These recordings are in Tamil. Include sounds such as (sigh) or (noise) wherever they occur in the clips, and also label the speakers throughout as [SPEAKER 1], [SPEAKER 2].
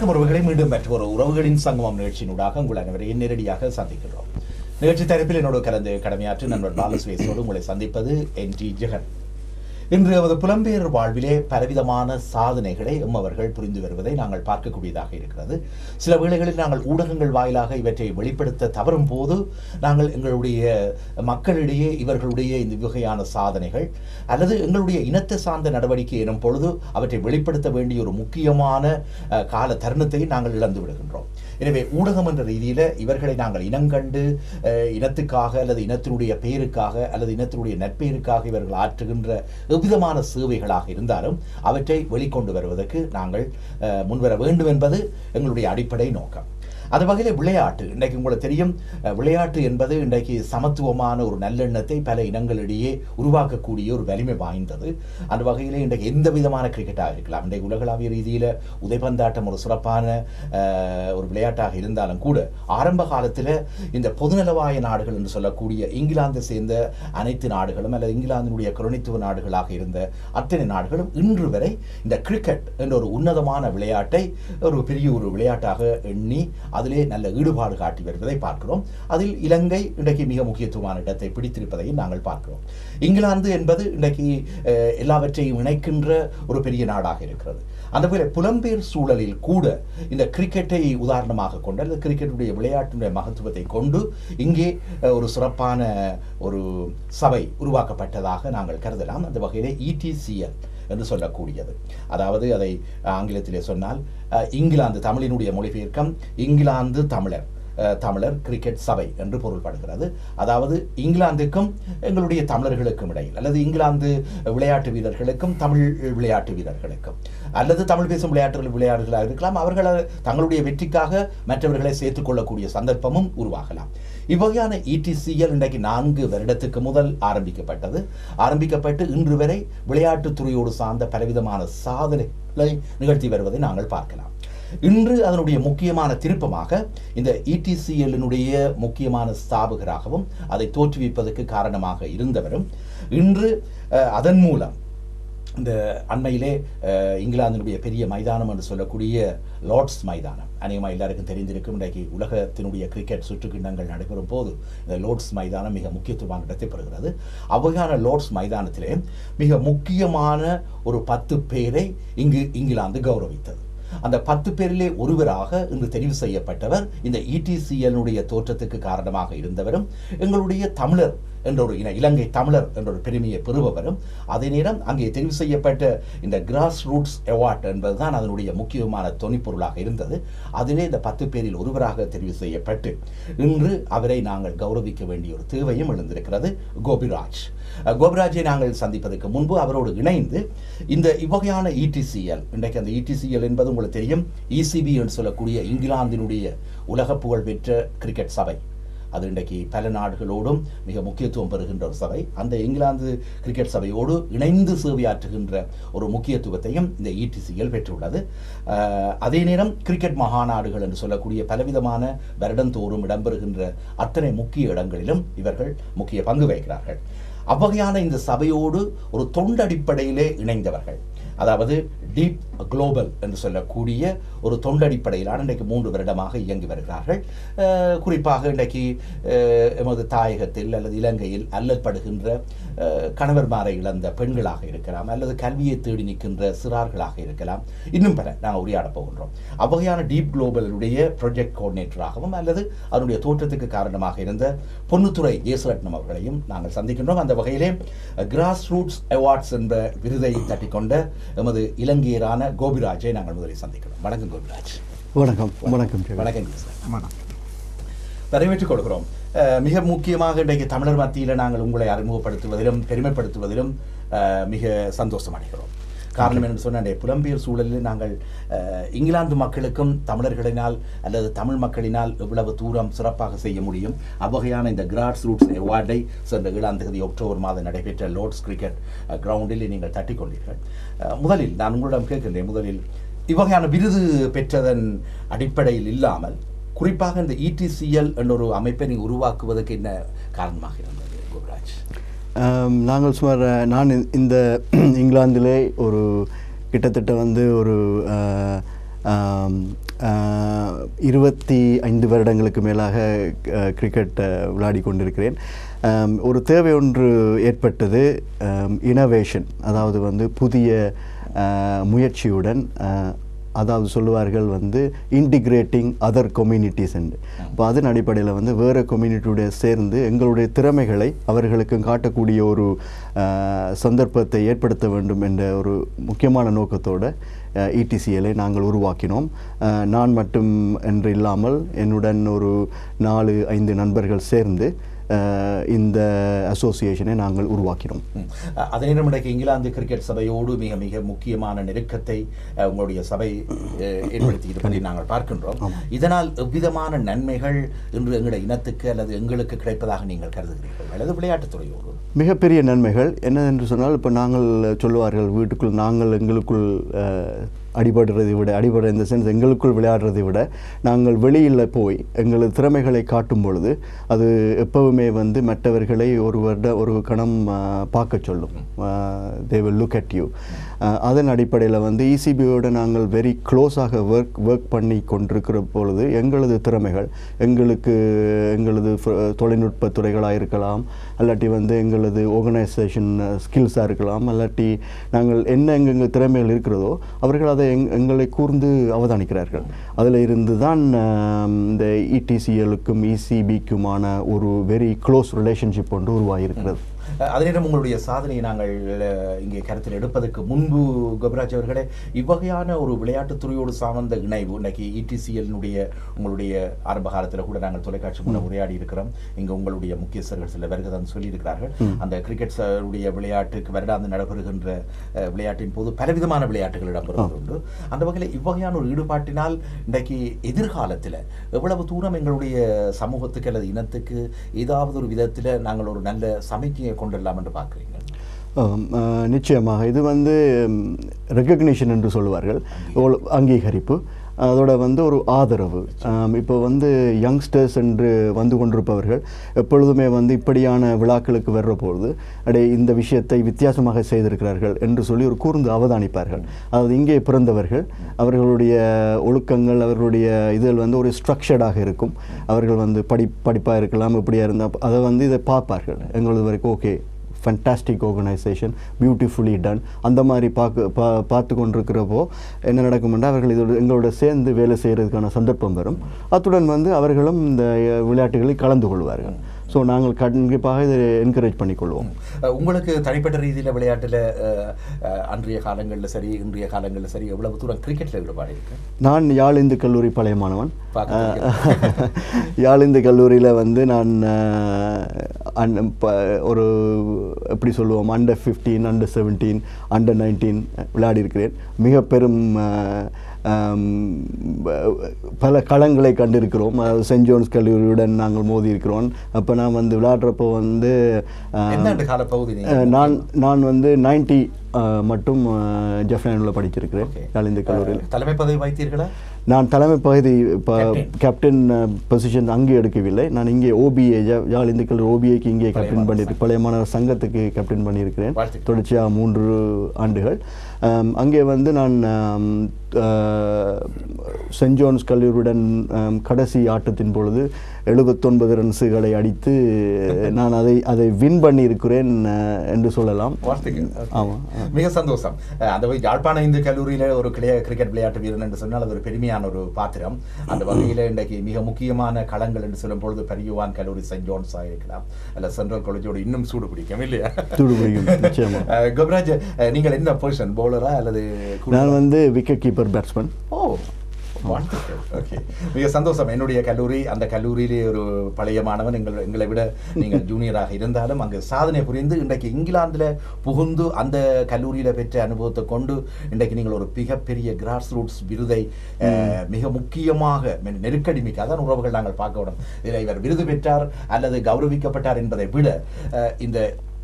[SPEAKER 1] வணக்கம் உறவுகளை. மீண்டும் மற்றொரு உறவுகளின் சங்கமம் நிகழ்ச்சியினூடாக உங்கள் அனைவரையும் நேரடியாக சந்திக்கிறோம் நிகழ்ச்சி தரப்பில் என்னோடு கலந்து கடமையாற்றி நண்பர் பாலசுவேசோடு உங்களை சந்திப்பது என் டி ஜெகன். இன்று நமது புலம்பெயர் வாழ்விலே பலவிதமான சாதனைகளை எம்மவர்கள் புரிந்து வருவதை நாங்கள் பார்க்கக்கூடியதாக இருக்கிறது. சில வேளைகளில் நாங்கள் ஊடகங்கள் வாயிலாக இவற்றை வெளிப்படுத்த தவறும் போது நாங்கள் எங்களுடைய மக்களிடையே இவர்களுடைய இந்த வகையான சாதனைகள் அல்லது எங்களுடைய இனத்தை சார்ந்த நடவடிக்கை எனும் பொழுது அவற்றை வெளிப்படுத்த வேண்டிய ஒரு முக்கியமான அஹ், கால தருணத்தை நாங்கள் இழந்து விடுகின்றோம். எனவே ஊடகம் என்ற ரீதியில் இவர்களை நாங்கள் இனங்கண்டு அஹ், இனத்துக்காக அல்லது இனத்தினுடைய பெயருக்காக அல்லது இனத்தினுடைய நட்பெயருக்காக இவர்கள் ஆற்றுகின்ற எவ்விதமான சேவைகளாக இருந்தாலும் அவற்றை வெளிக்கொண்டு வருவதற்கு நாங்கள் முன்வர வேண்டும் என்பது எங்களுடைய அடிப்படை நோக்கம். அது வகையில் விளையாட்டு. இன்றைக்கு உங்களுக்கு தெரியும் விளையாட்டு என்பது இன்றைக்கு சமத்துவமான ஒரு நல்லெண்ணத்தை பல இனங்களிடையே உருவாக்கக்கூடிய ஒரு வலிமை வாய்ந்தது. அந்த வகையில் இன்றைக்கு எந்த விதமான கிரிக்கெட்டாக இருக்கலாம். இன்றைக்கு உலகளாவிய ரீதியில் உதைபந்தாட்டம் ஒரு சிறப்பான ஒரு விளையாட்டாக இருந்தாலும் கூட ஆரம்ப காலத்தில் இந்த பொதுநலவாய நாடுகள் என்று சொல்லக்கூடிய இங்கிலாந்தை சேர்ந்த அனைத்து நாடுகளும் அல்லது இங்கிலாந்தினுடைய குரணித்துவ நாடுகளாக இருந்த அத்தனை நாடுகளும் இன்று வரை இந்த கிரிக்கெட் என்ற ஒரு உன்னதமான விளையாட்டை ஒரு பெரிய ஒரு விளையாட்டாக எண்ணி அதிலே நல்ல ஈடுபாடு காட்டி வருவதை பார்க்கிறோம். அதில் இலங்கை இன்றைக்கு மிக முக்கியத்துவமான இடத்தை பிடித்திருப்பதையும் நாங்கள் பார்க்கிறோம். இங்கிலாந்து என்பது இன்றைக்கு எல்லாவற்றையும் இணைக்கின்ற ஒரு பெரிய நாடாக இருக்கிறது. அந்த போல புலம்பெயர் சூழலில் கூட இந்த கிரிக்கெட்டை உதாரணமாக கொண்டு அல்லது கிரிக்கெட்டுடைய விளையாட்டினுடைய மகத்துவத்தை கொண்டு இங்கே ஒரு சிறப்பான ஒரு சபை உருவாக்கப்பட்டதாக நாங்கள் கருதலாம். அந்த வகையிலே இடிசிஎல் என்று சொல்லக்கூடியது. அதாவது அதை ஆங்கிலத்திலே சொன்னால் இங்கிலாந்து தமிழினுடைய மொழிபெயர்க்கம் இங்கிலாந்து தமிழர் தமிழர் கிரிக்கெட் சபை என்று பொருள்படுகிறது. அதாவது இங்கிலாந்துக்கும் எங்களுடைய தமிழர்களுக்கும் இடையில் அல்லது இங்கிலாந்து விளையாட்டு வீரர்களுக்கும் தமிழ் விளையாட்டு வீரர்களுக்கும் அல்லது தமிழ் பேசும் விளையாட்டு விளையாடுகளாக இருக்கலாம் அவர்கள் தங்களுடைய வெற்றிக்காக மற்றவர்களை சேர்த்துக் கொள்ளக்கூடிய சந்தர்ப்பமும் உருவாகலாம். இவ்வகையான இடிசிஎல் இன்றைக்கு நான்கு வருடத்துக்கு முதல் ஆரம்பிக்கப்பட்டது. ஆரம்பிக்கப்பட்டு இன்று வரை விளையாட்டுத் துறையோடு சார்ந்த பலவிதமான சாதனைகளை நிகழ்த்தி வருவதை நாங்கள் பார்க்கலாம். இன்று அதனுடைய முக்கியமான திருப்பமாக இந்த இடிசிஎல்லினுடைய முக்கியமான ஸ்தாபகராகவும் அதை தோற்றுவிப்பதற்கு காரணமாக இருந்தவரும் இன்று அதன் மூலம் இந்த அண்மையிலே இங்கிலாந்தினுடைய பெரிய மைதானம் என்று சொல்லக்கூடிய லார்ட்ஸ் மைதானம். அநேகமாக எல்லாருக்கும் தெரிந்திருக்கும் இன்றைக்கு உலகத்தினுடைய கிரிக்கெட் சுற்றுக்கிண்ணங்கள் நடைபெறும் போது இந்த லோர்ட்ஸ் மைதானம் மிக முக்கியத்துவமான இடத்தை பெறுகிறது அவ்வகையான லோர்ட்ஸ் மைதானத்திலே மிக முக்கியமான ஒரு பத்து பேரை இங்கு இங்கிலாந்து கௌரவித்தது. அந்த பத்து பேரிலே ஒருவராக இன்று தெரிவு செய்யப்பட்டவர் இந்த இடிசிஎல்னுடைய தோற்றத்துக்கு காரணமாக இருந்தவரும் எங்களுடைய தமிழர் என்ற ஒரு இன இலங்கை தமிழர் என்ற ஒரு பெருமையை பெறுபவரும் அதே நேரம் அங்கே தெரிவு செய்யப்பட்ட இந்த கிராஸ் ரூட்ஸ் அவார்ட் என்பதுதான் அதனுடைய முக்கியமான துணிப்பொருளாக இருந்தது. அதிலே இந்த பத்து பேரில் ஒருவராக தெரிவு செய்யப்பட்டு இன்று அவரை நாங்கள் கௌரவிக்க வேண்டிய ஒரு தேவையும் எழுந்திருக்கிறது கோபிராஜ். கோபிராஜை நாங்கள் சந்திப்பதற்கு முன்பு அவரோடு இணைந்து இந்த இவ்வகையான இடிசிஎல் இன்றைக்கு அந்த இடிசிஎல் என்பது உங்களுக்கு தெரியும் இசிபி என்று சொல்லக்கூடிய இங்கிலாந்தினுடைய உலக புகழ் பெற்ற கிரிக்கெட் சபை. அது இன்றைக்கு பல நாடுகளோடும் மிக முக்கியத்துவம் பெறுகின்ற ஒரு சபை. அந்த இங்கிலாந்து கிரிக்கெட் சபையோடு இணைந்து சேவையாற்றுகின்ற ஒரு முக்கியத்துவத்தையும் இந்த இடிசிஎல் பெற்றுள்ளது. அதே நேரம் கிரிக்கெட் மகாநாடுகள் என்று சொல்லக்கூடிய பலவிதமான வருடந்தோறும் இடம்பெறுகின்ற அத்தனை முக்கிய இடங்களிலும் இவர்கள் முக்கிய பங்கு வகிக்கிறார்கள். அவ்வகையான இந்த சபையோடு ஒரு தொண்டடிப்படையிலே இணைந்தவர்கள். அதாவது டீப் குளோபல் என்று சொல்லக்கூடிய ஒரு தொண்டடிப்படையிலான இன்றைக்கு மூன்று வருடமாக இயங்கி வருகிறார்கள். குறிப்பாக இன்றைக்கு எமது தாயகத்தில் அல்லது இலங்கையில் அல்லற்படுகின்ற கணவர்மாரை இழந்த பெண்களாக இருக்கலாம் அல்லது கல்வியை தேடி நிற்கின்ற சிறார்களாக இருக்கலாம். இன்னும் பல நாங்கள் உரையாடப் போகின்றோம். அவ்வகையான டீப் குளோபலுடைய ப்ராஜெக்ட் கோஆர்டினேட்டராகவும் அல்லது அதனுடைய தோற்றத்துக்கு காரணமாக இருந்த பொன்னுத்துறை ஜேசுரட்னம் அவர்களையும் நாங்கள் சந்திக்கின்றோம். அந்த வகையிலே கிராஸ் ரூட்ஸ் அவார்ட்ஸ் என்ற விருதை தட்டிக்கொண்ட எமது இலங்கையரான கோபிராஜை நாங்கள் முதலில் சந்திக்கிறோம். வணக்கம் கோபிராஜ்.
[SPEAKER 2] வணக்கம். வணக்கம்.
[SPEAKER 1] வணக்கம் சார் வரவேற்றுக் கொடுக்கிறோம் மிக முக்கியமாக இன்றைக்கு தமிழர் மத்தியில் நாங்கள் உங்களை அறிமுகப்படுத்துவதிலும் பெருமைப்படுத்துவதிலும் மிக சந்தோஷம் அடைகிறோம். காரணம் என்று சொன்ன புலம்பெயர் சூழலில் நாங்கள் இங்கிலாந்து மக்களுக்கும் தமிழர்களினால் அல்லது தமிழ் மக்களினால் எவ்வளவு தூரம் சிறப்பாக செய்ய முடியும் அவ்வகையான இந்த கிராட்ஸ் ரூட்ஸ் அவார்டை சென்ற ஏழாம் தேதி அக்டோபர் மாதம் நடைபெற்ற லோர்ட்ஸ் கிரிக்கெட் கிரவுண்டில் நீங்கள் தட்டிக் கொண்டீர்கள் முதலில் நான் உங்களிடம் கேட்கின்றேன் முதலில் இவ்வகையான விருது பெற்றதன் அடிப்படையில் இல்லாமல் குறிப்பாக இந்த இடிசிஎல் என்ற ஒரு அமைப்பை நீங்கள் உருவாக்குவதற்கு என்ன காரணமாக இருந்தது
[SPEAKER 2] குருராஜ் நாங்கள் சுமார் நான் இந்த- (clears throat) இங்கிலாந்திலே ஒரு கிட்டத்தட்ட வந்து ஒரு இருபத்தி ஐந்து வருடங்களுக்கு மேலாக கிரிக்கெட்டை விளாடி விளையாடி கொண்டிருக்கிறேன். ஒரு தேவை ஒன்று ஏற்பட்டது இனோவேஷன் அதாவது வந்து புதிய முயற்சியுடன் அதாவது சொல்லுவார்கள் வந்து இன்டிகிரேட்டிங் அதர் கம்யூனிட்டிஸ் என்று. இப்போ அதன் அடிப்படையில் வந்து வேறு கம்யூனிட்டியோட சேர்ந்து எங்களுடைய திறமைகளை அவர்களுக்கு காட்டக்கூடிய ஒரு சந்தர்ப்பத்தை ஏற்படுத்த வேண்டும் என்ற ஒரு முக்கியமான நோக்கத்தோடு இடிசிஎலை நாங்கள் உருவாக்கினோம். நான் மட்டும் என்று இல்லாமல் என்னுடன் ஒரு நாலு ஐந்து நண்பர்கள் சேர்ந்து இந்த அசோசியேஷனை நாங்கள் உருவாக்கினோம்
[SPEAKER 1] அதே இன்றைக்கு இங்கிலாந்து கிரிக்கெட் சபையோடு மிக மிக முக்கியமான நெருக்கத்தை உங்களுடைய சபை ஏற்படுத்தி இருப்பதை நாங்கள் பார்க்கின்றோம் இதனால் எவ்விதமான நன்மைகள் இன்று எங்களுடைய இனத்துக்கு அல்லது எங்களுக்கு கிடைப்பதாக நீங்கள் கருதுகிறீர்கள் அல்லது விளையாட்டுத் துறையோடு
[SPEAKER 2] மிகப்பெரிய நன்மைகள் என்னதென்று சொன்னால் இப்போ நாங்கள் சொல்லுவார்கள் வீட்டுக்குள் நாங்கள் எங்களுக்குள் அடிபடுறதை விட அடிபடுற இந்த சென்ஸ் எங்களுக்குள் விளையாடுறதை விட நாங்கள் வெளியில் போய் எங்களது திறமைகளை காட்டும் பொழுது அது எப்பவுமே வந்து மற்றவர்களை ஒரு வருட ஒரு கணம் பார்க்க சொல்லும். They will look at you அதன் அடிப்படையில் வந்து இசிபியோட நாங்கள் வெரி க்ளோஸாக ஒர்க் ஒர்க் பண்ணி கொண்டிருக்கிற பொழுது எங்களது திறமைகள் எங்களுக்கு எங்களது தொழில்நுட்ப துறைகளாக இருக்கலாம் அல்லாட்டி வந்து எங்களது ஆர்கனைசேஷன் ஸ்கில்ஸாக இருக்கலாம் அல்லாட்டி நாங்கள் என்ன எங்கெங்க திறமைகள் இருக்கிறதோ அவர்கள் அதை எங் எங்களை கூர்ந்து அவதானிக்கிறார்கள். அதில் இருந்து தான் இந்த இடிசிஎலுக்கும் இசிபிக்குமான ஒரு வெரி க்ளோஸ் ரிலேஷன்ஷிப் ஒன்று உருவாகியிருக்கிறது.
[SPEAKER 1] அ, அதே நேரம் உங்களுடைய சாதனையை நாங்கள் இங்கே கருத்தில் எடுப்பதற்கு முன்பு கோபராஜ் அவர்களே இவ்வகையான ஒரு விளையாட்டுத் துறையோடு சார்ந்த இணைவு இன்னைக்கு இடிசிஎல்னுடைய உங்களுடைய ஆரம்ப காலத்தில் கூட நாங்கள் தொலைக்காட்சி மூலம் உரையாடி இருக்கிறோம். இங்கே உங்களுடைய முக்கியஸ்தர்கள் சில பேருக்கு தான் சொல்லியிருக்கிறார்கள். அந்த கிரிக்கெட் ச- உடைய விளையாட்டுக்கு வருடாந்து நடைபெறுகின்ற விளையாட்டின் போது பலவிதமான விளையாட்டுகள் இடம்பெறுவது உண்டு. அந்த வகையில் இவ்வகையான ஒரு ஈடுபாட்டினால் இன்றைக்கு எதிர்காலத்தில் எவ்வளவு தூரம் எங்களுடைய சமூகத்துக்கு அல்லது இனத்துக்கு ஏதாவது ஒரு விதத்தில் நாங்கள் ஒரு நல்ல சமிக்கையை கொண்டுடலாம் என்று பார்க்குறீங்க
[SPEAKER 2] நிச்சயமாக இது வந்து ரெக்கக்னிஷன் என்று சொல்லுவார்கள். அங்கீகரிப்பு. அதோட வந்து ஒரு ஆதரவு. இப்போ வந்து யங்ஸ்டர்ஸ் என்று வந்து கொண்டிருப்பவர்கள் எப்பொழுதுமே வந்து இப்படியான விழாக்களுக்கு வர்ற பொழுது அடே இந்த விஷயத்தை வித்தியாசமாக செய்திருக்கிறார்கள் என்று சொல்லி ஒரு கூர்ந்து அவதானிப்பார்கள். அதாவது இங்கே பிறந்தவர்கள் அவர்களுடைய ஒழுக்கங்கள் அவர்களுடைய இதில் வந்து ஒரு ஸ்ட்ரக்சர்டாக இருக்கும். அவர்கள் வந்து படி படிப்பாக இருக்கலாம் இப்படியாக இருந்தால் அதை வந்து இதை பார்ப்பார்கள். எங்களது வரைக்கும் okay fantastic organisation beautifully done அந்த மாதிரி பார்க்க பா பார்த்து கொண்டிருக்கிறப்போ என்ன நடக்கும்னா அவர்கள் இதோட எங்களோட சேர்ந்து வேலை செய்கிறதுக்கான சந்தர்ப்பம் வரும். அத்துடன் வந்து அவர்களும் இந்த விளையாட்டுகளில் கலந்து கொள்வார்கள். ஸோ நாங்கள் கண்டிப்பாக இதை என்கரேஜ் பண்ணிக்கொள்வோம்.
[SPEAKER 1] உங்களுக்கு தனிப்பட்ட ரீதியில் விளையாட்டில் அன்றைய காலங்களில் சரி இன்றைய காலங்களில் சரி எவ்வளவு தூரம் கிரிக்கெட்டில் ஈடுபாடு இருக்கு?
[SPEAKER 2] நான் யாழ் இந்து கல்லூரி பழைய மாணவன். (laughs) யாழ் இந்து கல்லூரியில் வந்து நான் அன்- ஒரு எப்படி சொல்லுவோம் under fifteen under seventeen under nineteen விளையாடி இருக்கிறேன் மிக பெரும் பல களங்களை கண்டிருக்கிறோம். சென்ட் ஜோன்ஸ் கல்லூரியுடன் நாங்கள் மோதி இருக்கிறோம் அப்போ நான் வந்து விளையாடுறப்போ வந்து நான் நான் வந்து நைன்டி மட்டும் ஜெஃப்னானில் படிச்சிருக்கிறேன். இந்து கல்லூரியில்.
[SPEAKER 1] தலைமை பதவி வைத்தீர்களா
[SPEAKER 2] நான் தலைமை பகுதி. கேப்டன் பொசிஷன் அங்கே எடுக்கவில்லை. நான் இங்கே ஓபிஏ யாழ் இந்துக்கள் ஓபிஏக்கு இங்கே கேப்டன் பண்ணியிருக்கேன் பழைய மாணவர் சங்கத்துக்கு கேப்டன் பண்ணியிருக்கிறேன். தொடர்ச்சியாக மூன்று ஆண்டுகள். அங்கே வந்து நான் சென்ட் ஜோன்ஸ் கல்லூரியுடன் கடைசி ஆட்டத்தின் பொழுது எழுபத்தொன்பது ரன்ஸுகளை அடித்து (laughs) நான் அதை அதை வின் பண்ணியிருக்கிறேன் என்று சொல்லலாம். ஆமாம்
[SPEAKER 1] மிக சந்தோஷம். அந்த யாழ்ப்பாண இந்து கல்லூரியில ஒரு கிளைய கிரிக்கெட் விளையாட்டு வீரன் என்று சொன்னால் அது ஒரு பெருமையான ஒரு பாத்திரம். அந்த வகையில இன்றைக்கு மிக முக்கியமான களங்கள் என்று சொல்லும் பொழுது பெரியவான் கல்லூரி சென்ட் ஜோன்ஸ் இருக்கலாம். அல்ல சென்ட்ரல் காலேஜோடு இன்னும் சூடு பிடிக்கும் இல்லையா?
[SPEAKER 2] சூடு பிடிக்கும், (laughs)
[SPEAKER 1] கோபராஜ் நீங்கள் என்ன பொசிஷன் பவுலரா அல்லது
[SPEAKER 2] நான் வந்து விக்கெட் கீப்பர் பேட்ஸ்மேன்
[SPEAKER 1] ஓ. வாழ்த்துக்கள். ஓகே மிக சந்தோஷம். என்னுடைய கல்லூரி அந்த கல்லூரியிலே ஒரு பழைய மாணவன். எங்கள் எங்களை விட நீங்கள் ஜூனியராக இருந்தாலும் அங்கு சாதனை புரிந்து இன்றைக்கு இங்கிலாந்தில் புகுந்து அந்த கல்லூரியில் பெற்ற அனுபவத்தை கொண்டு இன்றைக்கு நீங்கள் ஒரு மிகப்பெரிய கிராஸ் ரூட்ஸ் விருதை மிக முக்கியமாக நெருக்கடி மிக்க அதான் உறவுகள் நாங்கள் பார்க்க விடும் இதில் இவர் விருது பெற்றார் அல்லது கௌரவிக்கப்பட்டார் என்பதை விட இந்த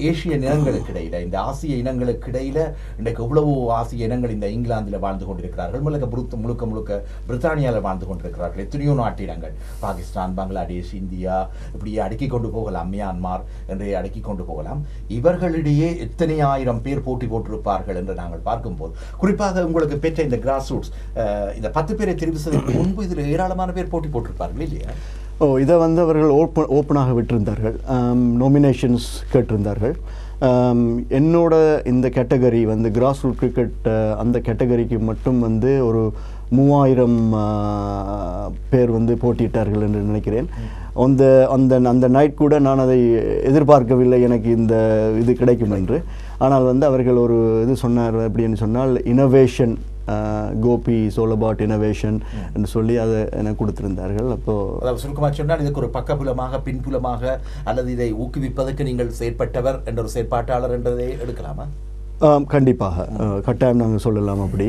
[SPEAKER 1] ஏசிய இனங்களுக்கு இடையில இந்த ஆசிய இனங்களுக்கு இடையில இன்றைக்கு எவ்வளவோ ஆசிய இனங்கள் இந்த இங்கிலாந்தில் வாழ்ந்து கொண்டிருக்கிறார்கள். முழுக்க முழுக்க முழுக்க முழுக்க பிரித்தானியாவில் வாழ்ந்து கொண்டிருக்கிறார்கள். எத்தனையோ நாட்டு இனங்கள் பாகிஸ்தான் பங்களாதேஷ் இந்தியா இப்படியே அடுக்கிக் கொண்டு போகலாம். மியான்மார் என்று அடுக்கிக் கொண்டு போகலாம். இவர்களிடையே எத்தனை ஆயிரம் பேர் போட்டி போட்டிருப்பார்கள் என்று நாங்கள் பார்க்கும்போது குறிப்பாக உங்களுக்கு பெற்ற இந்த கிராஸ் ரூட்ஸ் இந்த பத்து பேரை தெரிவு செய்வதற்கு முன்பு இதில் ஏராளமான பேர் போட்டி போட்டிருப்பார்கள் இல்லையா?
[SPEAKER 2] ஓ இதை வந்து அவர்கள் ஓப்பன் ஓப்பனாக விட்டிருந்தார்கள். நொமினேஷன்ஸ் கேட்டிருந்தார்கள். என்னோட இந்த கேட்டகரி வந்து கிராஸ் ரூட் கிரிக்கெட் அந்த கேட்டகரிக்கு மட்டும் வந்து ஒரு மூவாயிரம் பேர் வந்து போட்டியிட்டார்கள் என்று நினைக்கிறேன். அந்த அந்த அந்த நைட் கூட நான் அதை எதிர்பார்க்கவில்லை எனக்கு இந்த இது கிடைக்கும் என்று. ஆனால் வந்து அவர்கள் ஒரு இது சொன்னார் அப்படின்னு சொன்னால் இனோவேஷன் கோபி சோலபாட் இனோவேஷன் என்று சொல்லி அதை எனக்கு கொடுத்திருந்தார்கள். அப்போது
[SPEAKER 1] அதாவது சுருக்கமாக சொன்னால் இதுக்கு ஒரு பக்கபுலமாக பின்புலமாக அல்லது இதை ஊக்குவிப்பதற்கு நீங்கள் செயற்பட்டவர் என்ற ஒரு செயற்பாட்டாளர் என்றதை எடுக்கலாமா?
[SPEAKER 2] கண்டிப்பாக. கட்டாயம் நாங்கள் சொல்லலாம் அப்படி.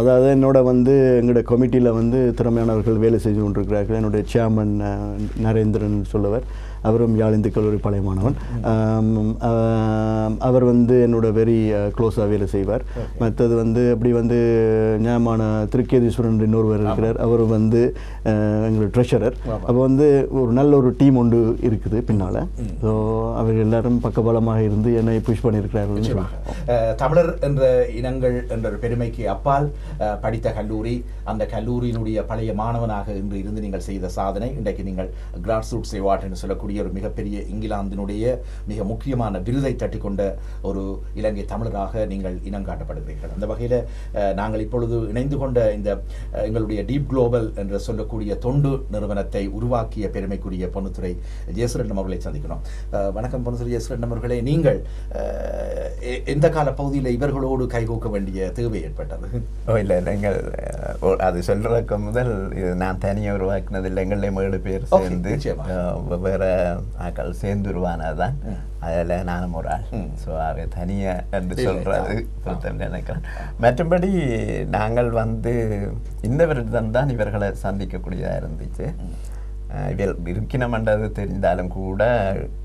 [SPEAKER 2] அதாவது என்னோட வந்து எங்களோட கமிட்டியில் வந்து திறமையானவர்கள் வேலை செய்து கொண்டிருக்கிறார்கள். என்னுடைய சேர்மன் நரேந்திரன் சொல்லுவர். அவரும் யாழிந்து கல்லூரி பழைய மாணவன். அவர் வந்து என்னோட வெரி க்ளோஸாக வேலை செய்வார். மற்றது வந்து அப்படி வந்து ஞாபகமான திருக்கேதீஸ்வரன் இன்னொருவர் இருக்கிறார். அவர் வந்து எங்களோட ட்ரெஷரர் அப்போ வந்து ஒரு நல்ல ஒரு டீம் ஒன்று இருக்குது பின்னால். ஸோ அவர் எல்லாரும் பக்கபலமாக இருந்து என்னை புஷ் பண்ணியிருக்கிறார்கள்
[SPEAKER 1] தமிழர் என்ற இனங்கள் என்ற ஒரு பெருமைக்கு அப்பால் படித்த கல்லூரி அந்த கல்லூரியினுடைய பழைய மாணவனாக இன்று இருந்து நீங்கள் செய்த சாதனை இன்றைக்கு நீங்கள் கிராஸ் ரூட்ஸ் அவார்ட் என்று சொல்லக்கூடிய ஒரு மிகப்பெரிய இங்கிலாந்தினுடைய மிக முக்கியமான விருதை தட்டிக்கொண்ட ஒரு இலங்கை தமிழராக நீங்கள் இனம் காட்டப்படுகிறீர்கள். அந்த வகையில் நாங்கள் இப்பொழுது இணைந்து கொண்ட இந்த எங்களுடைய டீப் குளோபல் என்று சொல்லக்கூடிய தொண்டு நிறுவனத்தை உருவாக்கிய பெருமைக்குரிய பொன்னுத்துறை ஜெயசுரண்டம் அவர்களை சந்திக்கிறோம். அஹ், வணக்கம் பொன்னுத்துறை ஜெயசுரண்டம் அவர்களே. நீங்கள் எந்த கால பகுதியில் இவர்களோடு கைகோக்க வேண்டிய தேவை ஏற்பட்டது?
[SPEAKER 3] இல்லை நீங்கள் அது சொல்றதுக்கு முதல் இது நான் தனியாக உருவாக்குனது இல்லை எங்களே ஏழு பேர் சேர்ந்து
[SPEAKER 1] நிச்சயமா.
[SPEAKER 3] ஆக்கள் சேர்ந்து உருவானதுதான்
[SPEAKER 1] ம்.
[SPEAKER 3] அதில் நானும் ஒரு ஆள். ஸோ அவை தனியாக என்று
[SPEAKER 1] ஆ.
[SPEAKER 3] பொருத்தம் நினைக்கிறேன். மற்றபடி நாங்கள் வந்து இந்த வருடம் தான் இவர்களை சந்திக்கக்கூடியதாக இருந்துச்சு. இவர் இருக்கணுமென்றது தெரிந்தாலும் கூட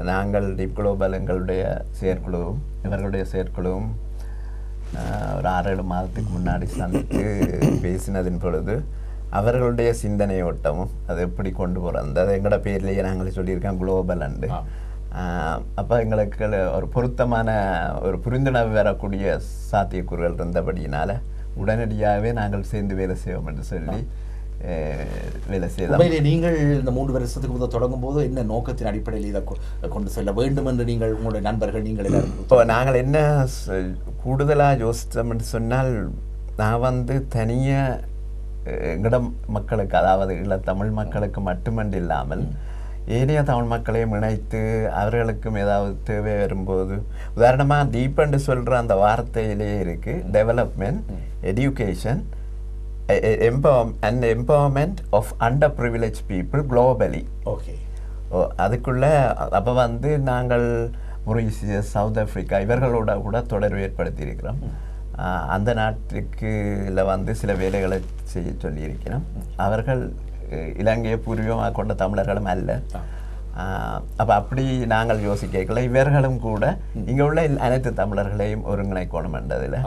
[SPEAKER 3] நாங்கள் டீப் குளோபல் எங்களுடைய செயற்குழுவும் இவர்களுடைய செயற்குழுவும் ஒரு ஆறு ஏழு மாதத்துக்கு முன்னாடி சந்தித்து பேசினதின் பொழுது அவர்களுடைய சிந்தனை ஓட்டமும் அதை எப்படி கொண்டு போகிறது அது எங்களோட பேர்லேயே நாங்கள் சொல்லியிருக்கோம் குளோபல் அண்டு. அப்போ எங்களுக்கு ஒரு பொருத்தமான ஒரு புரிந்துணர்வு வரக்கூடிய சாத்தியக்கூறுகள் இருந்தபடியினால உடனடியாகவே நாங்கள் சேர்ந்து வேலை செய்வோம் என்று சொல்லி வேலை
[SPEAKER 1] உண்மையிலே நீங்கள் இந்த மூன்று வருஷத்துக்கு முதல் தொடங்கும் போது என்ன நோக்கத்தின் அடிப்படையில் இதை கொண்டு செல்ல வேண்டும் என்று நீங்கள் உங்களுடைய நண்பர்கள் நீங்கள் எல்லாரும்
[SPEAKER 3] இப்போ நாங்கள் என்ன சொ- கூடுதலா யோசித்தோம்னு சொன்னால் நான் வந்து தனியாக எங்கட மக்களுக்கு அதாவது ஈழத்தமிழ் மக்களுக்கு மட்டுமன்று இல்லாமல் ஏனைய தமிழ் மக்களையும் இணைத்து அவர்களுக்கும் ஏதாவது தேவை வரும்போது உதாரணமாக டீப்பண்டு சொல்கிற அந்த வார்த்தையிலேயே இருக்குது development education and empowerment of under privilege people globally
[SPEAKER 1] okay
[SPEAKER 3] ஓ அதுக்குள்ள அப்போ வந்து நாங்கள் மொரீசியஸ் சவுத் ஆப்பிரிக்கா இவர்களோட கூட தொடர்பு ஏற்படுத்தியிருக்கிறோம். அந்த நாட்டுக்குல வந்து சில வேலைகளை செய்ய சொல்லியிருக்கிறோம். அவர்கள் இலங்கையை பூர்வீகமாக கொண்ட தமிழர்களும் அல்ல. அப்போ அப்படி நாங்கள் யோசிக்கல இவர்களும் கூட இங்கே உள்ள அனைத்து தமிழர்களையும் ஒருங்கிணைக்கணும் என்றதில்.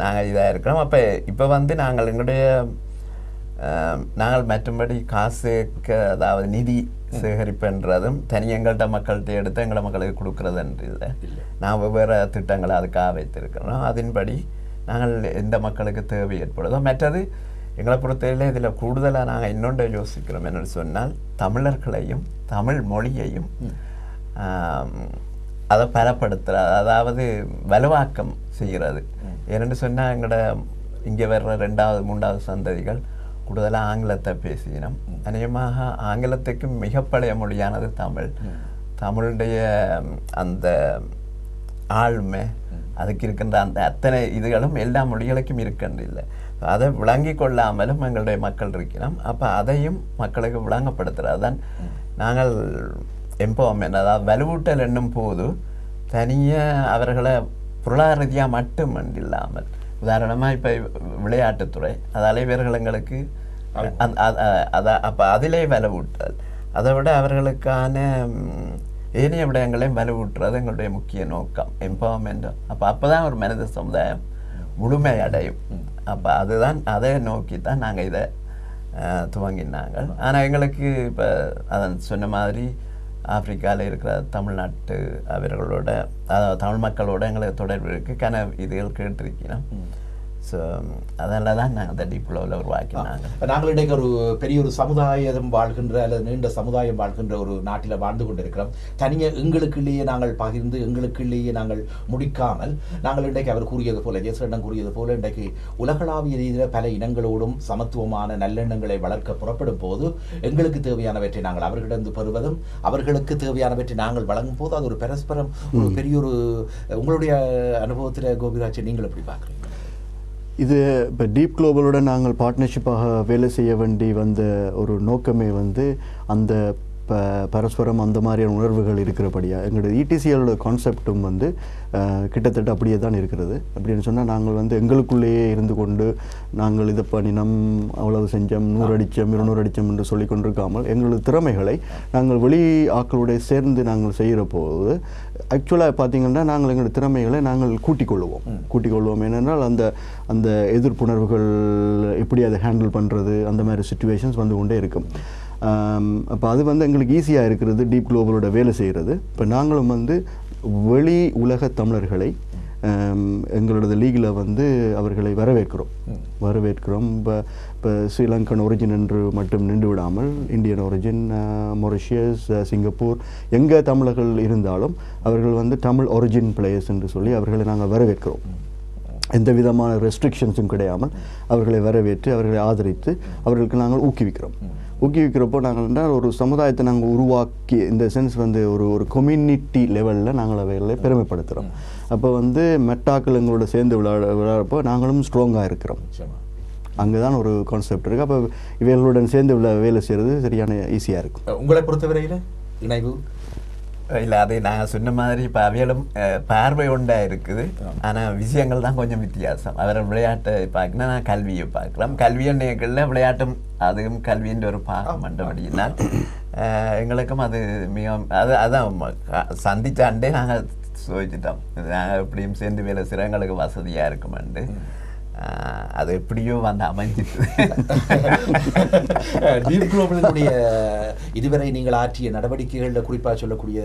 [SPEAKER 3] நாங்கள் இதாக இருக்கிறோம். அப்போ இப்போ வந்து நாங்கள் எங்களுடைய நாங்கள் மற்றும்படி காசுக்கு அதாவது நிதி சேகரிப்புன்றதும் தனி எங்கள்கிட்ட மக்கள்கிட்ட எடுத்து எங்களை மக்களுக்கு கொடுக்கறதுன்ற இல்லை.
[SPEAKER 1] இல்லை.
[SPEAKER 3] நான் வெவ்வேறு திட்டங்களை அதுக்காக வைத்திருக்கிறோம். அதன்படி நாங்கள் எந்த மக்களுக்கு தேவை ஏற்படுதோ மற்றது எங்களை பொறுத்தவரையில் இதில் கூடுதலாக நாங்கள் இன்னொன்று யோசிக்கிறோம். என்னன்னு சொன்னால் தமிழர்களையும் தமிழ் மொழியையும் அதை பலப்படுத்துகிற அதாவது வலுவாக்கம் செய்கிறது. ஏன்னு சொன்னால் எங்களோட இங்கே வர்ற ரெண்டாவது மூன்றாவது சந்ததிகள் கூடுதலாக ஆங்கிலத்தை பேசினோம் அநேகமாக ஆங்கிலத்துக்கு மிக பழைய மொழியானது தமிழ் தமிழுடைய அந்த ஆழ்மை அதுக்கு இருக்கின்ற அந்த அத்தனை இதுகளும் எல்லா மொழிகளுக்கும் இருக்கின்றில்லை அதை விளங்கி கொள்ளாமலும் எங்களுடைய மக்கள் இருக்கிறோம் அப்போ அதையும் மக்களுக்கு விளங்கப்படுத்துறது தான் நாங்கள் எம்பவர்மெண்ட் அதாவது வலுவூட்டல் என்னும் போது தனியாக அவர்களை பொருளாதார ரீதியாக மட்டும் இல்லாமல் உதாரணமாக இப்போ விளையாட்டுத்துறை அதால் இவர்கள் எங்களுக்கு அந்த- அ- அ- அத அப்போ அதிலே வலுவூட்டல் அதை விட அவர்களுக்கான ஏனைய விடயங்களையும் வலுவூட்டுறது எங்களுடைய முக்கிய நோக்கம் எம்பவர்மெண்ட் அப்போ அப்போ தான் ஒரு மனித சமுதாயம் முழுமை அடையும் அப்போ அதுதான் அதை நோக்கி தான் நாங்கள் இதை துவங்கினாங்க ஆனால் எங்களுக்கு இப்போ அதன் சொன்ன மாதிரி ஆப்பிரிக்காவில் இருக்கிற தமிழ்நாட்டு அவர்களோட அதாவது தமிழ் மக்களோட எங்களுக்கு தொடர்பு இருக்குது கன இதுகள் கேட்டிருக்கிறோம் ஸோ அதனால தான் நாங்கள் அந்த டிப்ளோவில் உருவாக்கினாங்க.
[SPEAKER 1] நாங்கள் இன்றைக்கு ஒரு பெரிய ஒரு சமுதாயம் வாழ்கின்ற அல்லது நீண்ட சமுதாயம் வாழ்கின்ற ஒரு நாட்டில் வாழ்ந்து கொண்டிருக்கிறோம். தனியே எங்களுக்குள்ளேயே நாங்கள் பகிர்ந்து எங்களுக்குள்ளேயே நாங்கள் முடிக்காமல் நாங்கள் இன்றைக்கு அவர் கூறியது போல ஜெயசரண்டன் கூறியது போல இன்றைக்கு உலகளாவிய ரீதியில் பல இனங்களோடும் சமத்துவமான நல்லெண்ணங்களை வளர்க்க புறப்படும் போது எங்களுக்கு தேவையானவற்றை நாங்கள் அவர்களிடம் பெறுவதும் அவர்களுக்கு தேவையானவற்றை நாங்கள் வழங்கும் போது அது ஒரு பரஸ்பரம் ஒரு பெரிய ஒரு உங்களுடைய அனுபவத்தில் கோபிராஜ் நீங்கள் எப்படி பார்க்குறீங்க?
[SPEAKER 2] இது இப்போ டீப் குளோபலோட நாங்கள் பார்ட்னர்ஷிப்பாக வேலை செய்ய வேண்டி வந்த ஒரு நோக்கமே வந்து அந்த ப பரஸ்பரம் அந்த மாதிரியான உணர்வுகள் இருக்கிறபடியா எங்களோட இடிசிஎலோட கான்செப்டும் வந்து அஹ், கிட்டத்தட்ட அப்படியே தான் இருக்கிறது. அப்படின்னு சொன்னால் நாங்கள் வந்து எங்களுக்குள்ளேயே இருந்து கொண்டு நாங்கள் இதை பண்ணினோம் அவ்வளவு செஞ்சோம் நூறு அடித்தோம் இருநூறு அடித்தோம் என்று சொல்லி கொண்டிருக்காமல் எங்களது திறமைகளை நாங்கள் வெளி ஆக்களோட சேர்ந்து நாங்கள் செய்கிற போது ஆக்சுவலாக பார்த்தீங்கன்னா நாங்கள் எங்களோட திறமைகளை நாங்கள் கூட்டிக் கொள்வோம் கூட்டிக் கொள்வோம் ஏனென்றால் அந்த அந்த எதிர்ப்புணர்வுகள் எப்படி அதை ஹேண்டில் பண்ணுறது அந்த மாதிரி சுச்சுவேஷன்ஸ் வந்து கொண்டே இருக்கும். அப்போ அது வந்து எங்களுக்கு ஈஸியாக இருக்கிறது டீப் குளோபலோட வேலை செய்கிறது இப்போ நாங்களும் வந்து வெளி உலக தமிழர்களை எங்களோட லீகில் வந்து அவர்களை வரவேற்கிறோம். வரவேற்கிறோம். இப்போ இப்போ ஸ்ரீலங்கன் ஒரிஜின் என்று மட்டும் நின்று விடாமல் இந்தியன் ஒரிஜின் மொரிஷியஸ் சிங்கப்பூர் எங்கே தமிழர்கள் இருந்தாலும் அவர்கள் வந்து தமிழ் ஒரிஜின் பிளேயர்ஸ் என்று சொல்லி அவர்களை நாங்கள் வரவேற்கிறோம். எந்த விதமான ரெஸ்ட்ரிக்ஷன்ஸும் கிடையாமல் அவர்களை வரவேற்று அவர்களை ஆதரித்து அவர்களுக்கு நாங்கள் ஊக்குவிக்கிறோம். ஊக்குவிக்கிறப்போ நாங்கள் என்ன ஒரு சமுதாயத்தை நாங்கள் உருவாக்கி இந்த சென்ஸ் வந்து ஒரு ஒரு கம்யூனிட்டி லெவலில் நாங்கள் அவைகளை பெருமைப்படுத்துகிறோம் அப்போ வந்து மெட்டாக்கள் எங்களோட சேர்ந்து விளையாட விளையாடுறப்போ நாங்களும் ஸ்ட்ராங்காக இருக்கிறோம். அங்கே தான் ஒரு கான்செப்ட் இருக்குது அப்போ இவைகளுடன் சேர்ந்து வேலை செய்கிறது சரியான ஈஸியாக இருக்கும்.
[SPEAKER 1] உங்களை பொறுத்தவரையில் இணைவு?
[SPEAKER 3] இல்லை அது நாங்கள் சொன்ன மாதிரி இப்போ அவைகளும் பார்வை உண்டா இருக்குது. ஆனால் விஷயங்கள் தான் கொஞ்சம் வித்தியாசம். அவர் விளையாட்டை பார்க்கணும் நான் கல்வியை பார்க்கலாம். கல்வி நேர்களில் விளையாட்டும் அதுவும் கல்வின்ற ஒரு பாகம் மண்டபடியினால். எங்களுக்கும் அது மிக அது அதான் ம- க- சந்திச்ச அண்டே நாங்கள் சோதிச்சிட்டோம். நாங்கள் எப்படியும் சேர்ந்து வேலை செய்கிற எங்களுக்கு வசதியாக இருக்குமெண்டு அது எப்படியோ வந்து அமைஞ்சிட்டு
[SPEAKER 1] டீப் குளோபலினுடைய இதுவரை நீங்கள் ஆற்றிய நடவடிக்கைகளில் குறிப்பாக சொல்லக்கூடிய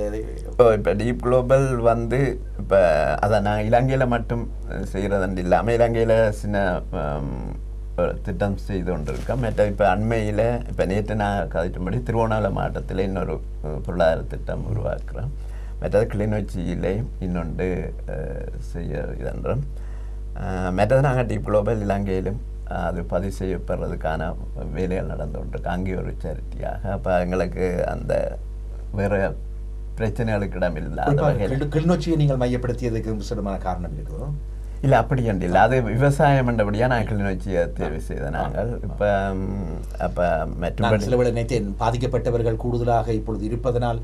[SPEAKER 3] இப்போ இப்போ டீப் குளோபல் வந்து இப்போ அதை நான் இலங்கையில் மட்டும் செய்கிறதுண்டு இல்லாமல் இலங்கையில் சின்ன திட்டம் செய்து கொண்டிருக்கோம். மற்ற இப்போ அண்மையில் இப்போ நேற்று நான் கதைக்கும்படி திருவண்ணாமலை மாவட்டத்தில் இன்னொரு பொருளாதார திட்டம் உருவாக்குறோம். மற்றது கிளிநொச்சியிலேயும் இன்னொன்று செய்ய இதன்றோம். மற்றது நாங்கள் டீப் குளோபல் இலங்கையிலும் அது பதிவு செய்யப்படுறதுக்கான வேலைகள் நடந்து கொண்டிருக்கு. அங்கே ஒரு சேரிட்டியாக அப்போ எங்களுக்கு அந்த வேறு பிரச்சனைகளுக்கு இடம்
[SPEAKER 1] கிளி- கிளிநொச்சியை நீங்கள் மையப்படுத்தியதுக்கு விசேடமான காரணம் இருக்குதோ
[SPEAKER 3] இல்லை அப்படி இல்லை. அது விவசாயம் என்றபடியாக நான் கிளிநொச்சியை தேர்வு செய்த நாங்கள். இப்போ அப்போ மற்றபடி
[SPEAKER 1] சில வேளை நினைத்தேன் பாதிக்கப்பட்டவர்கள் கூடுதலாக இப்பொழுது இருப்பதனால்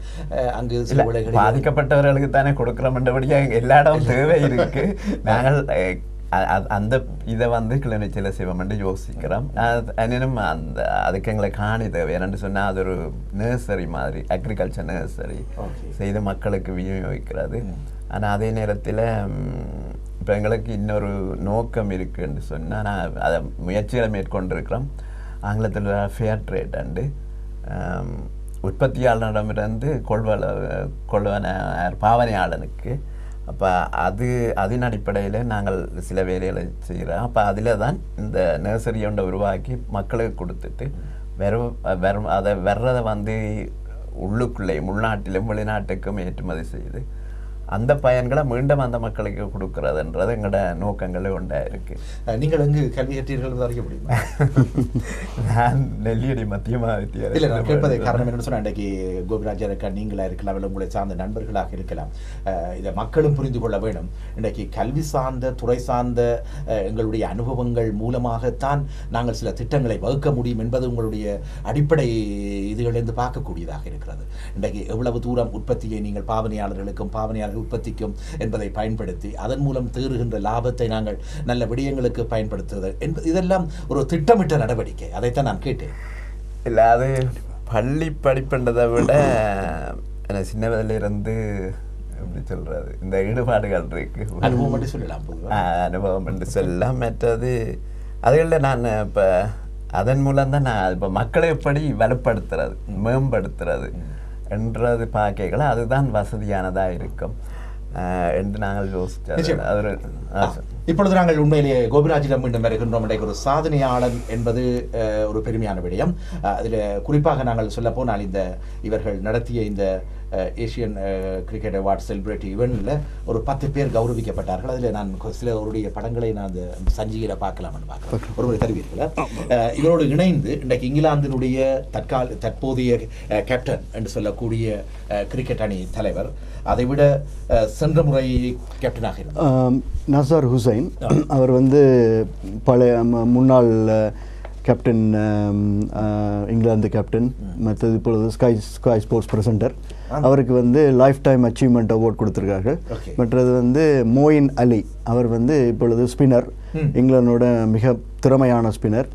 [SPEAKER 1] அங்கு சில
[SPEAKER 3] இல்ல, பாதிக்கப்பட்டவர்களுக்கு தானே கொடுக்குறோம் என்றபடியாக எல்லா இடம் தேவை இருக்கு. நாங்கள் அந்த இதை வந்து கிளிநொச்சியில் செய்வோம் என்று யோசிக்கிறோம் எனினும் அந்த அதுக்கு எங்களுக்கு காணி தேவை என்னென்னு சொன்னால் அது ஒரு நர்சரி மாதிரி அக்ரிகல்ச்சர் நர்சரி. செய்து மக்களுக்கு விநியோகிக்கிறது ஆனால் அதே நேரத்தில் இப்போ எங்களுக்கு இன்னொரு நோக்கம் இருக்குன்னு சொன்னால் நான் அதை முயற்சிகளை மேற்கொண்டிருக்கிறோம் ஆங்கிலத்தில் ஃபேர் ட்ரேட் அண்டு உற்பத்தியாளரிடமிருந்து கொள்வன பாவனையாளனுக்கு அப்போ அது அதன் அடிப்படையில் நாங்கள் சில வேலைகளை செய்கிறோம். அப்போ அதில் தான் இந்த நர்சரி ஒன்றை உருவாக்கி மக்களுக்கு கொடுத்துட்டு வெறும் வெறும் அதை வர்றதை வந்து உள்ளுக்குள்ளேயும் உள்நாட்டிலும் வெளிநாட்டுக்கும் ஏற்றுமதி செய்து அந்த பயன்களை மீண்டும் அந்த மக்களுக்கு கொடுக்கறதுன்றது எங்களோட நோக்கங்களே உண்டா இருக்கு.
[SPEAKER 1] அஹ், நீங்கள் எங்கு கல்வி கற்றீர்கள் அறிய முடியுமா? (laughs)
[SPEAKER 3] நான் நெல்லியடி மத்தியமா
[SPEAKER 1] இல்லை நான் கேட்பதை காரணம் என்னன்னு சொன்னா இன்றைக்கு கோபிராஜா இருக்கா நீங்களா இருக்கலாம் இல்லை உங்களை சார்ந்த நண்பர்களாக இருக்கலாம். இதை மக்களும் புரிந்து கொள்ள வேண்டும். இன்றைக்கு கல்வி சார்ந்த துறை சார்ந்த எங்களுடைய அனுபவங்கள் மூலமாகத்தான் நாங்கள் சில திட்டங்களை வகுக்க முடியும் என்பது உங்களுடைய அடிப்படை இதுகளிலிருந்து பார்க்கக்கூடியதாக இருக்கிறது. இன்றைக்கு எவ்வளவு தூரம் உற்பத்தியை நீங்கள் பாவனையாளர்களுக்கும் பாவனையாளர் உற்பத்திக்கும் என்பதை பயன்படுத்தி அதன் மூலம் தேறுகின்ற லாபத்தை நாங்கள் நல்ல விடயங்களுக்கு பயன்படுத்துவது என்பது இதெல்லாம் ஒரு திட்டமிட்ட நடவடிக்கை. அதைத்தான் நான் கேட்டேன்.
[SPEAKER 3] இல்லை அது பள்ளி படிப்புன்றதை விட எனக்கு சின்ன வயதுல இருந்து எப்படி சொல்றது இந்த ஈடுபாடுகள் இருக்கு.
[SPEAKER 1] அனுபவம் மட்டும் சொல்லலாம்
[SPEAKER 3] அனுபவம் என்று சொல்லலாம். மற்றது அதுகளில் நான் இப்போ அதன் மூலம் தான் நான் இப்போ மக்களை எப்படி வலுப்படுத்துறது மேம்படுத்துறது என்றது பார்க்கல அதுதான் வசதியானதாக இருக்கும். என்று நாங்கள் ஒரு
[SPEAKER 1] ஆ, இப்பொழுது நாங்கள் உண்மையிலேயே கோபிராஜிடம் மீண்டும் வருகின்றோம். இன்றைக்கு ஒரு சாதனையாளன் என்பது ஒரு பெருமையான விடயம். அதில் குறிப்பாக நாங்கள் சொல்ல போனால் இந்த இவர்கள் நடத்திய இந்த ஏசியன் கிரிக்கெட் அவார்ட் செலிபிரிட்டி இவெண்ட்டில் ஒரு பத்து பேர் கௌரவிக்கப்பட்டார்கள். அதில் நான் கொ- சிலருடைய படங்களை நான் அந்த சஞ்சிகையில் பார்க்கலாம்னு பார்க்கலாம். ஒருமுறை தருவீர்களா? அஹ், இவரோடு இணைந்து இன்றைக்கு இங்கிலாந்தினுடைய தற்கால தற்போதைய கேப்டன் என்று சொல்லக்கூடிய கிரிக்கெட் அணி தலைவர் அதைவிட சென்ற முறை கேப்டனாக
[SPEAKER 2] நசார் ஹுசைன். அவர் வந்து பழைய முன்னாள் கேப்டன் இங்கிலாந்து கேப்டன் மற்றது இப்பொழுது ஸ்கை ஸ்கை ஸ்போர்ட்ஸ் பிரசன்டர் அவருக்கு வந்து லைஃப் டைம் அச்சீவ்மெண்ட் அவார்ட் கொடுத்துருக்கார்கள்.
[SPEAKER 1] Okay.
[SPEAKER 2] மற்றது வந்து மோயின் அலி அவர் வந்து இப்பொழுது ஸ்பின்னர். இங்கிலாந்தோட மிக திறமையான ஸ்பின்னர்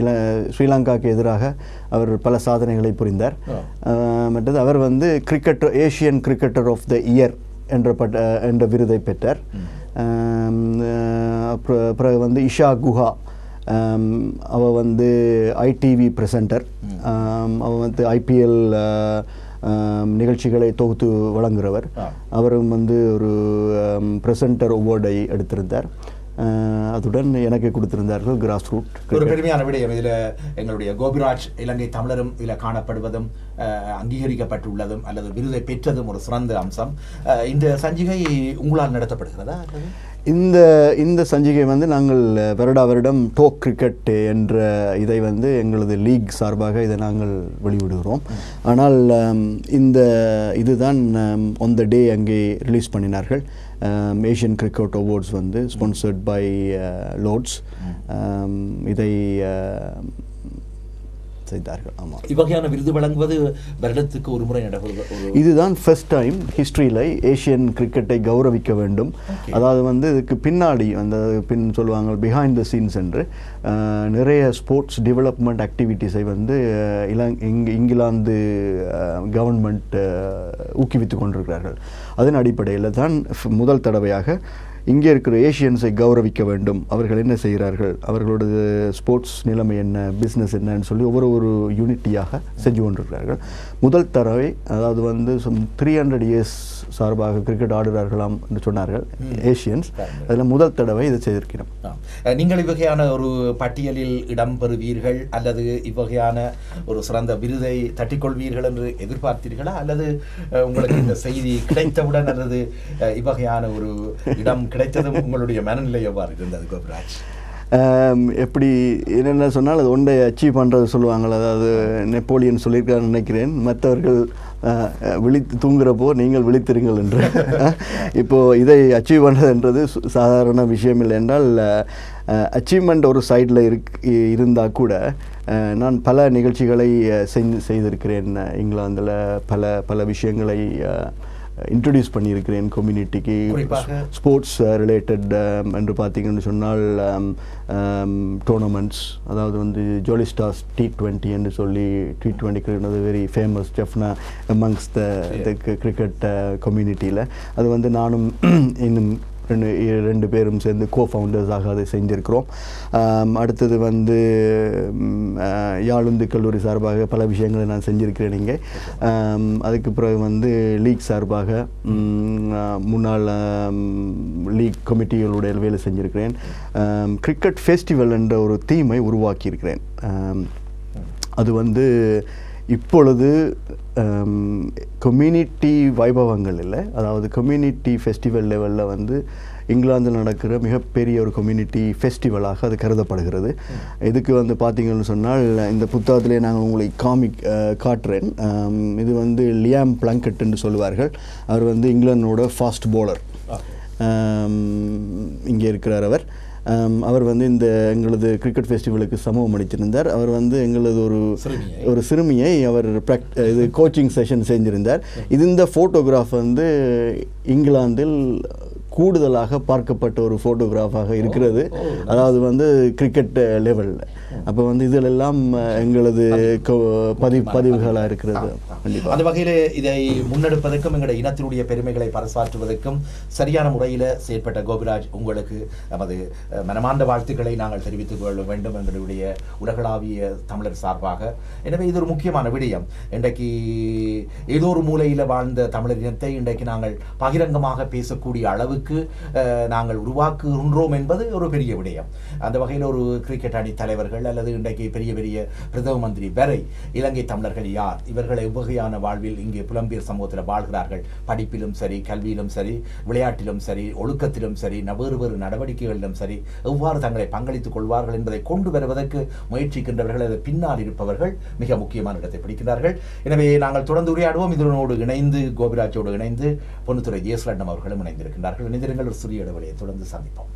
[SPEAKER 2] இல ஸ்ரீலங்காவுக்கு எதிராக அவர் பல சாதனைகளை புரிந்தார். மற்றது அவர் வந்து cricketer Asian cricketer of the year என்ற பட்ட என்ற விருதை பெற்றார். பிறகு வந்து இஷா குஹா. ஆம், அவ வந்து ஐடிவி ப்ரெசண்டர் அவ வந்து ஐபிஎல் நிகழ்ச்சிகளை தொகுத்து வழங்குகிறவர். அவரும் வந்து ஒரு ப்ரெசண்டர் அவார்டை எடுத்திருந்தார். அதுடன் எனக்கு கொடுத்திருந்தார்கள் கிராஸ் ரூட்
[SPEAKER 1] ஒரு பெருமையான விடயம். இதுல எங்களுடைய கோபிராஜ் இலங்கை தமிழரும் இதுல காணப்படுவதும் அங்கீகரிக்கப்பட்டுள்ளதும் அல்லது விருதை பெற்றதும் ஒரு சிறந்த அம்சம். இந்த சஞ்சிகை உங்களால் நடத்தப்படுகிறதா?
[SPEAKER 2] இந்த இந்த சஞ்சிகை வந்து நாங்கள் வருடா வருடம் டோக் கிரிக்கெட் என்ற இதை வந்து எங்களது லீக் சார்பாக இதை நாங்கள் வெளியிடுகிறோம். ஆனால் இந்த இதுதான் ஒன் த டே அங்கே ரிலீஸ் பண்ணினார்கள். ஏஷியன் கிரிக்கெட் அவார்ட்ஸ் வந்து ஸ்பான்சர்ட் பை லோட்ஸ் இதை செய்தார்கள். ஆமாம்
[SPEAKER 1] இவ்வகையான விருது வழங்குவது வருடத்துக்கு ஒரு முறை ஒரு
[SPEAKER 2] இதுதான் ஃபர்ஸ்ட் டைம் ஹிஸ்டரியில் ஏஷியன் கிரிக்கெட்டை கௌரவிக்க வேண்டும். அதாவது வந்து இதுக்கு பின்னாடி அந்த பின் சொல்லுவாங்க பிஹைண்ட் த சீன்ஸ் என்று. நிறைய ஸ்போர்ட்ஸ் டெவலப்மெண்ட் ஆக்டிவிட்டீஸை வந்து இலங் இங் இங்கிலாந்து கவர்மெண்ட் ஊக்குவித்து கொண்டிருக்கிறார்கள். அதன் அடிப்படையில் தான் முதல் தடவையாக இங்கே இருக்கிற ஏஷியன்ஸை கௌரவிக்க வேண்டும். அவர்கள் என்ன செய்கிறார்கள்? அவர்களோட ஸ்போர்ட்ஸ் நிலைமை என்ன? பிஸ்னஸ் என்னன்னு சொல்லி ஒவ்வொரு ஒரு யூனிட்டியாக செஞ்சு கொண்டிருக்கிறார்கள். முதல் தடவை அதாவது வந்து த்ரீ ஹண்ட்ரட் இயர்ஸ் சார்பாக கிரிக்கெட் ஆடுகிறார்களாம் என்று சொன்னார்கள் ஏஷியன்ஸ். அதில் முதல் தடவை இதை செய்திருக்கிறோம்.
[SPEAKER 1] நீங்கள் இவ்வகையான ஒரு பட்டியலில் இடம் பெறுவீர்கள் அல்லது இவ்வகையான ஒரு சிறந்த விருதை தட்டிக்கொள்வீர்கள் என்று எதிர்பார்த்தீர்களா? அல்லது உங்களுக்கு இந்த செய்தி கிடைத்தவுடன் அல்லது இவ்வகையான ஒரு இடம் கிடைத்ததும் உங்களுடைய மனநிலை எவ்வாறு இருந்தது கோபிராஜ்?
[SPEAKER 2] எப்படி என்னென்ன சொன்னால் அது ஒன்றை அச்சீவ் பண்ணுறது சொல்லுவாங்களே அதாவது நெப்போலியன் சொல்லியிருக்காருன்னு நினைக்கிறேன். மற்றவர்கள் விழித்து தூங்குறப்போ நீங்கள் விழித்திருங்கள் என்று. (laughs) இப்போது இதை அச்சீவ் பண்ணுறதுன்றது சாதாரண விஷயம் இல்லை என்றால் அச்சீவ்மெண்ட் ஒரு சைடில் இருக் இருந்தால் கூட நான் பல நிகழ்ச்சிகளை செஞ்சு செய்திருக்கிறேன். இங்கிலாந்தில் பல பல விஷயங்களை இன்ட்ரடியூஸ் பண்ணியிருக்கிறேன் கம்யூனிட்டிக்கு? ஸ்போர்ட்ஸ் ரிலேட்டட் என்று பார்த்தீங்கன்னு சொன்னால் டோர்னமெண்ட்ஸ் அதாவது வந்து ஜோலி ஸ்டார்ஸ் டி டுவெண்ட்டி என்று சொல்லி T twenty cricket very famous Jaffna amongst the cricket கம்யூனிட்டியில் அது வந்து நானும் (clears throat) இன்னும் ரெண்டு ரெண்டு பேரும் சேர்ந்து கோ ஃபவுண்டர்ஸாக அதை செஞ்சுருக்கிறோம். அடுத்தது வந்து யாழுந்து கல்லூரி சார்பாக பல விஷயங்களை நான் செஞ்சுருக்கிறேன் இங்கே. அதுக்கு பிறகு வந்து லீக் சார்பாக முன்னாள் லீக் கமிட்டிகளுடைய வேலை செஞ்சுருக்கிறேன். கிரிக்கெட் ஃபெஸ்டிவல் என்ற ஒரு தீமை உருவாக்கியிருக்கிறேன். அது வந்து இப்பொழுது கம்யூனிட்டி வைபவங்கள் இல்லை. அதாவது கம்யூனிட்டி ஃபெஸ்டிவல் லெவலில் வந்து இங்கிலாந்தில் நடக்கிற மிகப்பெரிய ஒரு கம்யூனிட்டி ஃபெஸ்டிவலாக அது கருதப்படுகிறது. இதுக்கு வந்து பார்த்தீங்கன்னு சொன்னால் இந்த புத்தகத்திலே நாங்கள் உங்களுக்கு காமிக் காட்டுறேன். ஆம், இது வந்து லியாம் பிளங்கட் என்று சொல்லுவார்கள். அவர் வந்து இங்கிலாந்தோட ஃபாஸ்ட் bowler. இங்கே இருக்கிறார் அவர். அவர் வந்து இந்த எங்களது கிரிக்கெட் ஃபெஸ்டிவலுக்கு சமூகம் அளிச்சிருந்தார் அவர் வந்து எங்களது ஒரு. ஒரு சிறுமியை அவர் ப்ராக் இது கோச்சிங் செஷன் செஞ்சிருந்தார். இது இந்த ஃபோட்டோகிராஃப் வந்து இங்கிலாந்தில் கூடுதலாக பார்க்கப்பட்ட ஒரு ஃபோட்டோகிராஃபாக இருக்கிறது. அதாவது வந்து கிரிக்கெட் லெவலில் அப்போ வந்து இதிலெல்லாம் எங்களது பதிவு. பதிவுகளாக இருக்கிறது.
[SPEAKER 1] அந்த வகையில் இதை முன்னெடுப்பதற்கும் எங்களுடைய இனத்தினுடைய பெருமைகளை பறைசாற்றுவதற்கும் சரியான முறையில் செயற்பட்ட கோபிராஜ் உங்களுக்கு நமது மனமார்ந்த வாழ்த்துக்களை நாங்கள் தெரிவித்துக் கொள்ள வேண்டும் எங்களுடைய உலகளாவிய தமிழர் சார்பாக. எனவே இது ஒரு முக்கியமான விடயம். இன்றைக்கு ஏதோ ஒரு மூலையில் வாழ்ந்த தமிழர் இனத்தை இன்றைக்கு நாங்கள் பகிரங்கமாக பேசக்கூடிய அளவுக்கு நாங்கள் உருவாக்குகின்றோம் என்பது ஒரு பெரிய விடயம். அந்த வகையில் ஒரு கிரிக்கெட் அணி தலைவர்கள் அல்லது இன்றைக்கு பெரிய பெரிய பிரதம மந்திரி வரை இலங்கை தமிழர்கள் யார்? இவர்களை இவர்கள் எவ்வகையான வாழ்வில் இங்கே புலம்பெயர் சமூகத்தில் வாழ்கிறார்கள். படிப்பிலும் சரி கல்வியிலும் சரி விளையாட்டிலும் சரி ஒழுக்கத்திலும் சரி வேறு வேறு நடவடிக்கைகளிலும் சரி எவ்வாறு தங்களை பங்களித்துக் கொள்வார்கள் என்பதை கொண்டு வருவதற்கு முயற்சிக்கின்றவர்கள் அது பின்னால் இருப்பவர்கள் மிக முக்கியமான இடத்தை பிடிக்கிறார்கள். எனவே நாங்கள் தொடர்ந்து உரையாடுவோம். இதனோடு இணைந்து கோபிராஜோடு இணைந்து பொன்னுத்துறை ஜெயசுலண்டம் அவர்களும் இணைந்திருக்கின்றார்கள். இணைந்திருங்கள் ஒரு சிறிய இடைவெளியை தொடர்ந்து சந்திப்போம்.